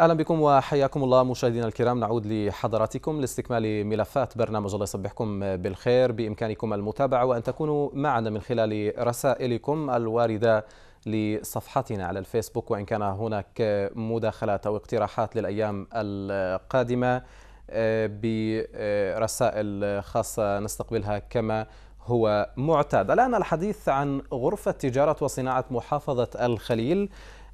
أهلا بكم وحياكم الله مشاهدينا الكرام. نعود لحضراتكم لاستكمال ملفات برنامج الله يصبحكم بالخير. بإمكانكم المتابعة وأن تكونوا معنا من خلال رسائلكم الواردة لصفحتنا على الفيسبوك وإن كان هناك مداخلات أو اقتراحات للأيام القادمة برسائل خاصة نستقبلها كما هو معتاد. الآن الحديث عن غرفة تجارة وصناعة محافظة الخليل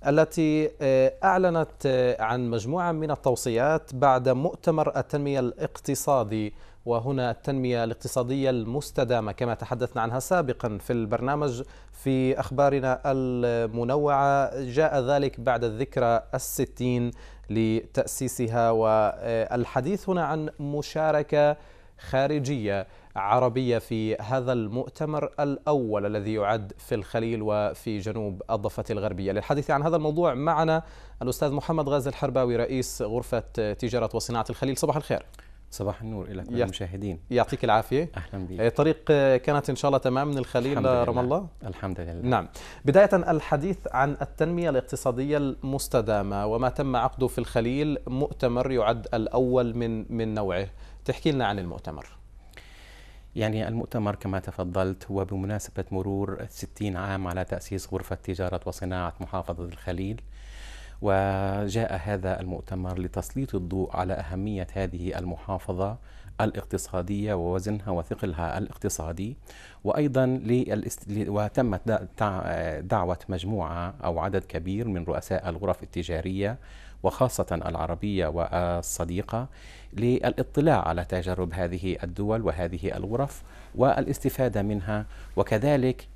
التي آه، أعلنت آه، عن مجموعة من التوصيات بعد مؤتمر التنمية الاقتصادي وهنا التنمية الاقتصادية المستدامة كما تحدثنا عنها سابقا في البرنامج في أخبارنا المنوعة. جاء ذلك بعد الذكرى الستين لتأسيسها والحديث هنا عن مشاركة خارجية. عربية في هذا المؤتمر الأول الذي يعد في الخليل وفي جنوب الضفة الغربية. للحديث عن هذا الموضوع معنا الأستاذ محمد غازي الحرباوي رئيس غرفة تجارة وصناعة الخليل. صباح الخير. صباح النور لك المشاهدين يعطيك العافية. أهلا بك آه، طريق كانت إن شاء الله تمام من الخليل لرام الله؟ الحمد لله. نعم. بداية الحديث عن التنمية الاقتصادية المستدامة وما تم عقده في الخليل مؤتمر يعد الأول من من نوعه. تحكي لنا عن المؤتمر. يعني المؤتمر كما تفضلت هو بمناسبة مرور 60 عام على تأسيس غرفة تجارة وصناعة محافظة الخليل وجاء هذا المؤتمر لتسليط الضوء على أهمية هذه المحافظة الاقتصادية ووزنها وثقلها الاقتصادي وأيضا للاست... وتمت دعوة مجموعة أو عدد كبير من رؤساء الغرف التجارية وخاصة العربية والصديقة للاطلاع على تجارب هذه الدول وهذه الغرف والاستفادة منها وكذلك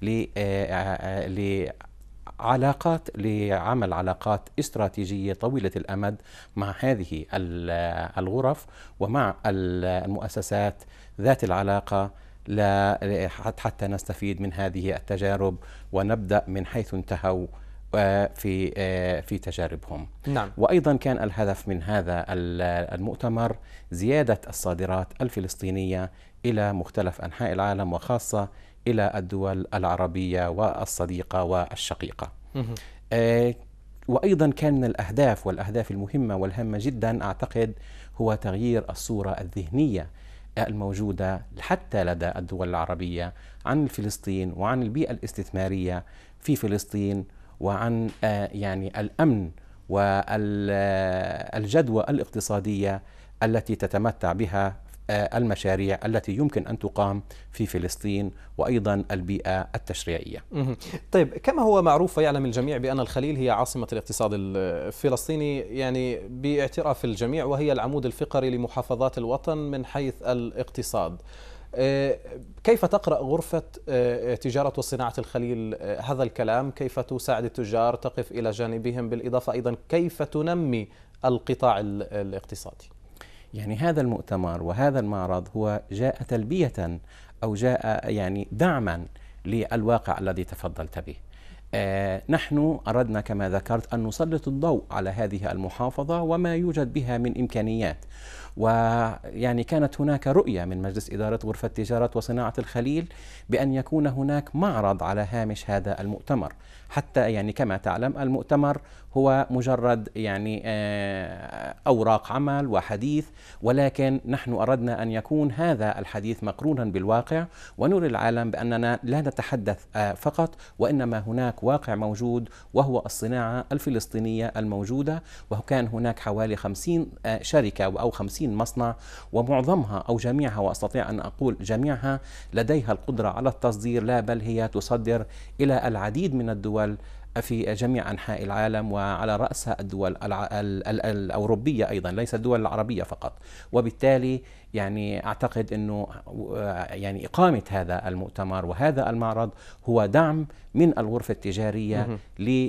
علاقات لعمل علاقات استراتيجية طويلة الأمد مع هذه الغرف ومع المؤسسات ذات العلاقة. حتى نستفيد من هذه التجارب ونبدأ من حيث انتهوا. في في تجاربهم نعم. وأيضا كان الهدف من هذا المؤتمر زيادة الصادرات الفلسطينية إلى مختلف أنحاء العالم وخاصة إلى الدول العربية والصديقة والشقيقة. آه وأيضا كان من الأهداف والأهداف المهمة والهامة جدا أعتقد هو تغيير الصورة الذهنية الموجودة حتى لدى الدول العربية عن فلسطين وعن البيئة الاستثمارية في فلسطين وعن آه، يعني الأمن والجدوى الاقتصادية التي تتمتع بها آه، المشاريع التي يمكن أن تقام في فلسطين وأيضا البيئة التشريعية. طيب كما هو معروف ويعلم الجميع بأن الخليل هي عاصمة الاقتصاد الفلسطيني يعني باعتراف الجميع وهي العمود الفقري لمحافظات الوطن من حيث الاقتصاد. آه، كيف تقرأ غرفة آه، تجارة وصناعة الخليل آه، هذا الكلام؟ كيف تساعد التجار؟ تقف إلى جانبهم؟ بالإضافة أيضا كيف تنمي القطاع الاقتصادي؟ يعني هذا المؤتمر وهذا المعرض هو جاء تلبية أو جاء يعني دعما للواقع الذي تفضلت به. نحن أردنا كما ذكرت أن نسلط الضوء على هذه المحافظة وما يوجد بها من إمكانيات. ويعني كانت هناك رؤية من مجلس إدارة غرفة تجارة وصناعة الخليل بأن يكون هناك معرض على هامش هذا المؤتمر. حتى يعني كما تعلم المؤتمر هو مجرد يعني آه، أوراق عمل وحديث ولكن نحن أردنا أن يكون هذا الحديث مقرونا بالواقع ونري العالم بأننا لا نتحدث آه، فقط وإنما هناك واقع موجود وهو الصناعة الفلسطينية الموجودة وكان هناك حوالي 50 آه، شركة أو 50 مصنع ومعظمها أو جميعها وأستطيع أن أقول جميعها لديها القدرة على التصدير لا بل هي تصدر إلى العديد من الدول في جميع أنحاء العالم وعلى رأسها الدول الأوروبية أيضا ليس الدول العربية فقط. وبالتالي يعني أعتقد أنه يعني إقامة هذا المؤتمر وهذا المعرض هو دعم من الغرفة التجارية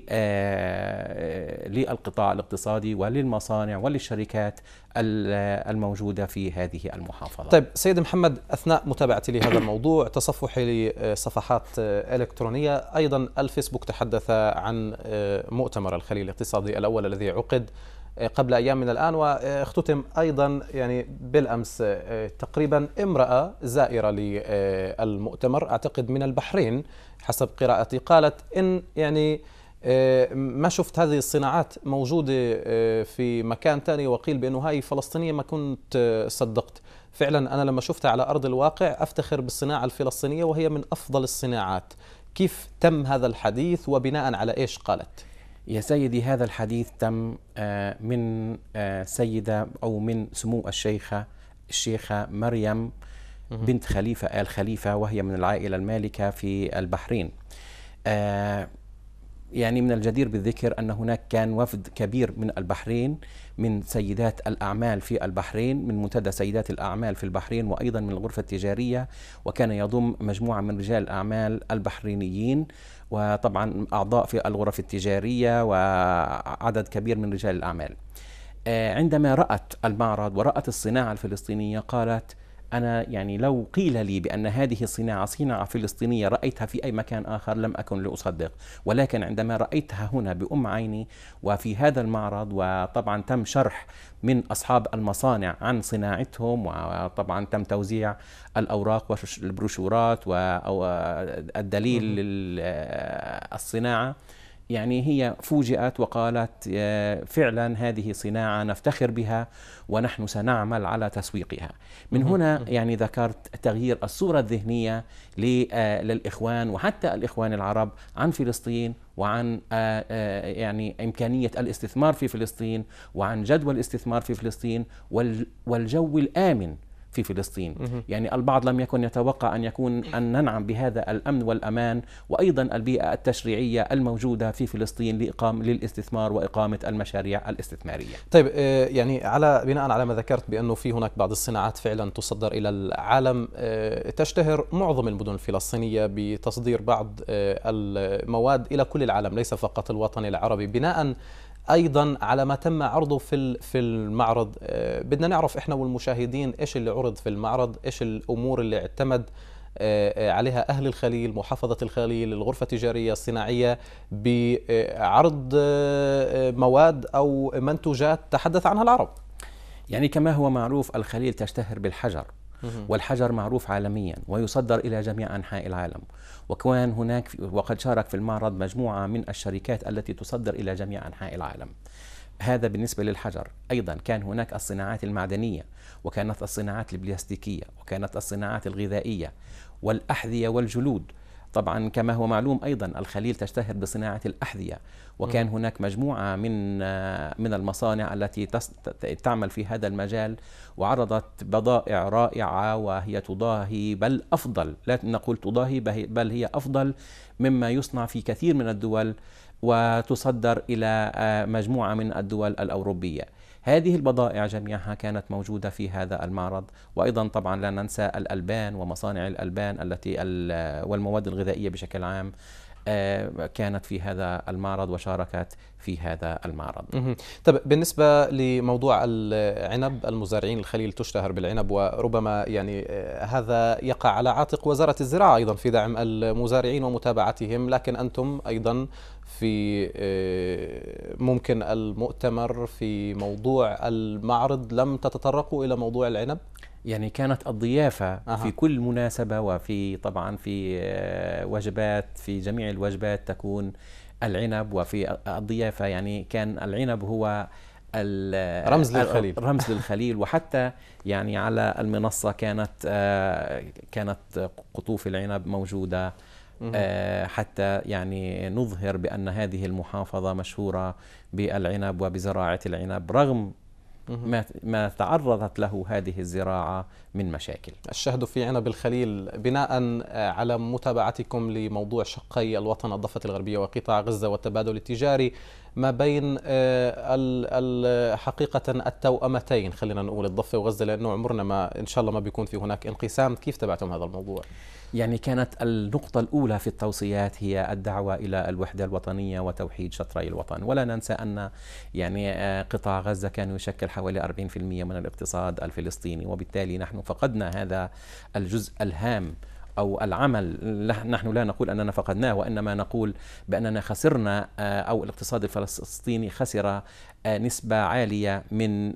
آه، للقطاع الاقتصادي وللمصانع وللشركات الموجودة في هذه المحافظة. طيب سيد محمد أثناء متابعتي لهذا الموضوع تصفحي لصفحات إلكترونية. أيضا الفيسبوك تحدث عن مؤتمر الخليل الاقتصادي الأول الذي عقد قبل أيام من الآن واختتم أيضا يعني بالأمس تقريبا امرأة زائرة للمؤتمر أعتقد من البحرين حسب قراءتي. قالت إن يعني ما شفت هذه الصناعات موجودة في مكان ثاني وقيل بأنه هاي فلسطينية ما كنت صدقت. فعلا أنا لما شفتها على أرض الواقع أفتخر بالصناعة الفلسطينية وهي من أفضل الصناعات. كيف تم هذا الحديث وبناء على إيش؟ قالت؟ يا سيدي هذا الحديث تم آه، من آه، سيدة أو من سمو الشيخة الشيخة مريم بنت خليفة آل خليفة وهي من العائلة المالكة في البحرين. آه، يعني من الجدير بالذكر أن هناك كان وفد كبير من البحرين من سيدات الأعمال في البحرين من منتدى سيدات الأعمال في البحرين وأيضا من الغرفة التجارية وكان يضم مجموعة من رجال الأعمال البحرينيين وطبعا أعضاء في الغرف التجارية وعدد كبير من رجال الأعمال. آه، عندما رأت المعرض ورأت الصناعة الفلسطينية قالت أنا يعني لو قيل لي بأن هذه الصناعة صناعة فلسطينية رأيتها في أي مكان آخر لم أكن لأصدق. ولكن عندما رأيتها هنا بأم عيني وفي هذا المعرض وطبعا تم شرح من أصحاب المصانع عن صناعتهم وطبعا تم توزيع الأوراق والبروشورات والدليل للصناعة يعني هي فوجئت وقالت فعلا هذه صناعة نفتخر بها ونحن سنعمل على تسويقها. من هنا يعني ذكرت تغيير الصورة الذهنية آه، للإخوان وحتى الإخوان العرب عن فلسطين وعن آه، آه، يعني إمكانية الاستثمار في فلسطين وعن جدوى الاستثمار في فلسطين والجو الآمن في فلسطين. يعني البعض لم يكن يتوقع أن يكون أن ننعم بهذا الأمن والأمان وأيضا البيئة التشريعية الموجودة في فلسطين لإقام للاستثمار وإقامة المشاريع الاستثمارية. طيب آه، يعني على بناء على ما ذكرت بأنه في هناك بعض الصناعات فعلا تصدر إلى العالم آه، تشتهر معظم المدن الفلسطينية بتصدير بعض آه، المواد إلى كل العالم ليس فقط الوطن العربي. بناء أيضا على ما تم عرضه في في المعرض. آه، بدنا نعرف إحنا والمشاهدين إيش اللي عرض في المعرض إيش الأمور اللي اعتمد آه، آه، عليها أهل الخليل محافظة الخليل الغرفة التجارية الصناعية بعرض مواد أو منتوجات تحدث عنها العرب. يعني كما هو معروف الخليل تشتهر بالحجر. والحجر معروف عالميا ويصدر إلى جميع أنحاء العالم. وكان هناك وقد شارك في المعرض مجموعة من الشركات التي تصدر إلى جميع أنحاء العالم. هذا بالنسبة للحجر. أيضا كان هناك الصناعات المعدنية وكانت الصناعات البلاستيكية وكانت الصناعات الغذائية والأحذية والجلود طبعا كما هو معلوم أيضا الخليل تشتهر بصناعة الأحذية وكان هناك مجموعة من من المصانع التي تعمل في هذا المجال وعرضت بضائع رائعة وهي تضاهي بل أفضل لا نقول تضاهي بل هي أفضل مما يصنع في كثير من الدول وتصدر إلى مجموعة من الدول الأوروبية. هذه البضائع جميعها كانت موجودة في هذا المعرض. وأيضا طبعا لا ننسى الألبان ومصانع الألبان التي والمواد الغذائية بشكل عام آه، كانت في هذا المعرض وشاركت في هذا المعرض. طب بالنسبة لموضوع العنب المزارعين الخليل تشتهر بالعنب وربما يعني آه، هذا يقع على عاتق وزارة الزراعة أيضا في دعم المزارعين ومتابعتهم. لكن أنتم أيضا في آه، ممكن المؤتمر في موضوع المعرض لم تتطرقوا إلى موضوع العنب؟ يعني كانت الضيافة أه. في كل مناسبة وفي طبعا في آه، وجبات في جميع الوجبات تكون العنب وفي الضيافة يعني كان العنب هو رمز للخليل رمز للخليل وحتى يعني على المنصة كانت آه، كانت قطوف العنب موجودة آه، حتى يعني نظهر بأن هذه المحافظة مشهورة بالعنب وبزراعة العنب رغم ما ما تعرضت له هذه الزراعة من مشاكل. الشهد في عنب الخليل بناء على متابعتكم لموضوع شقي الوطن الضفة الغربية وقطاع غزة والتبادل التجاري ما بين آه، حقيقة التوأمتين خلينا نقول الضفة وغزة لأنه عمرنا ما إن شاء الله ما بيكون في هناك انقسام، كيف تبعتم هذا الموضوع؟ يعني كانت النقطة الأولى في التوصيات هي الدعوة إلى الوحدة الوطنية وتوحيد شطري الوطن ولا ننسى أن يعني آه، قطاع غزة كان يشكل حوالي 40% من الاقتصاد الفلسطيني وبالتالي نحن فقدنا هذا الجزء الهام أو العمل نحن لا نقول أننا فقدناه وإنما نقول بأننا خسرنا أو الاقتصاد الفلسطيني خسر نسبة عالية من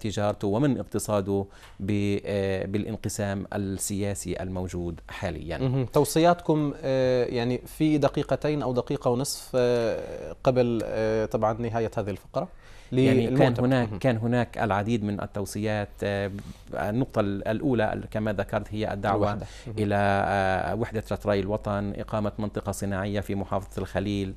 تجارته ومن اقتصاده بالانقسام السياسي الموجود حاليا. توصياتكم يعني في دقيقتين أو دقيقة ونصف قبل طبعا نهاية هذه الفقرة يعني كان هناك كان هناك العديد من التوصيات النقطة الأولى كما ذكرت هي الدعوة الوحدة. إلى وحدة رتراي الوطن إقامة منطقة صناعية في محافظة الخليل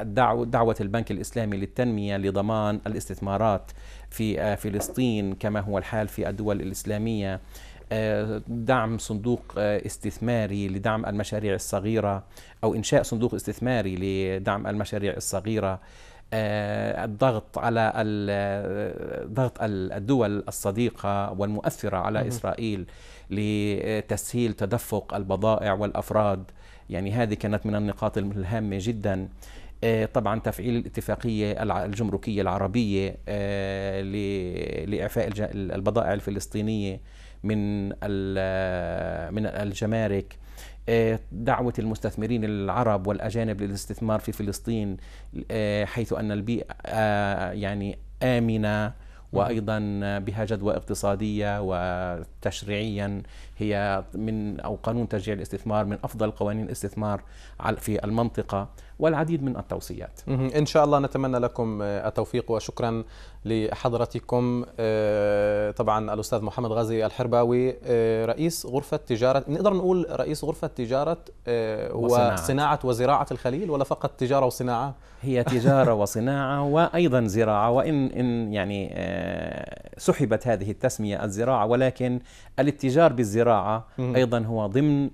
الدعوة دعوة البنك الإسلامي للتنمية لضمان الاستثمارات في فلسطين كما هو الحال في الدول الإسلامية دعم صندوق استثماري لدعم المشاريع الصغيرة أو إنشاء صندوق استثماري لدعم المشاريع الصغيرة الضغط على ضغط الدول الصديقة والمؤثرة على إسرائيل. لتسهيل تدفق البضائع والأفراد. يعني هذه كانت من النقاط الهامة جدا. طبعا تفعيل الاتفاقية الجمركية العربية لإعفاء البضائع الفلسطينية من من الجمارك. دعوة المستثمرين العرب والأجانب للاستثمار في فلسطين حيث أن البيئة يعني آمنة وأيضا بها جدوى اقتصادية وتشريعيا هي من أو قانون تشجيع الاستثمار من أفضل قوانين الاستثمار في المنطقة. والعديد من التوصيات. إن شاء الله نتمنى لكم التوفيق وشكرا لحضرتكم طبعا الأستاذ محمد غازي الحرباوي رئيس غرفة تجارة نقدر نقول رئيس غرفة تجارة هو صناعة وزراعة الخليل ولا فقط تجارة وصناعة؟ هي تجارة وصناعة وأيضا زراعة. وإن إن يعني سحبت هذه التسمية الزراعة ولكن الاتجار بالزراعة أيضا هو ضمن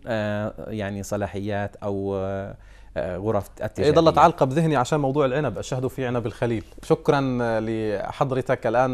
يعني صلاحيات أو غرف التجارية. ضلت علقة بذهني عشان موضوع العنب أشهد في عنب الخليل. شكرا لحضرتك الآن.